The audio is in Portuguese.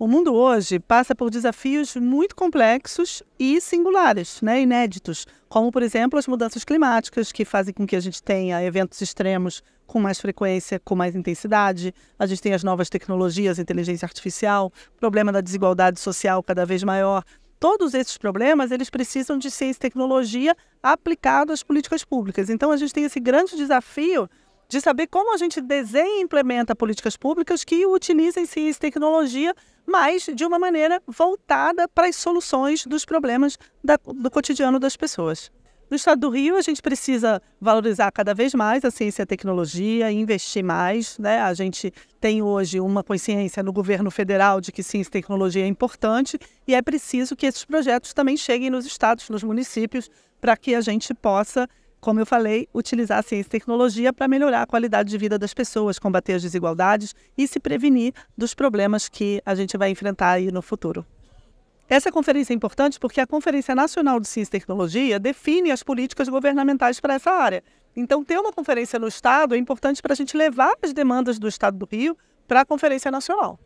O mundo hoje passa por desafios muito complexos e singulares, né, inéditos, como, por exemplo, as mudanças climáticas, que fazem com que a gente tenha eventos extremos com mais frequência, com mais intensidade. A gente tem as novas tecnologias, inteligência artificial, problema da desigualdade social cada vez maior. Todos esses problemas, eles precisam de ciência e tecnologia aplicado às políticas públicas. Então, a gente tem esse grande desafio de saber como a gente desenha e implementa políticas públicas que utilizem ciência e tecnologia, mas de uma maneira voltada para as soluções dos problemas da, do cotidiano das pessoas. No estado do Rio, a gente precisa valorizar cada vez mais a ciência e a tecnologia, investir mais. Né? A gente tem hoje uma consciência no governo federal de que ciência e tecnologia é importante e é preciso que esses projetos também cheguem nos estados, nos municípios, para que a gente possa como eu falei, utilizar a ciência e tecnologia para melhorar a qualidade de vida das pessoas, combater as desigualdades e se prevenir dos problemas que a gente vai enfrentar aí no futuro. Essa conferência é importante porque a Conferência Nacional de Ciência e Tecnologia define as políticas governamentais para essa área. Então, ter uma conferência no Estado é importante para a gente levar as demandas do Estado do Rio para a Conferência Nacional.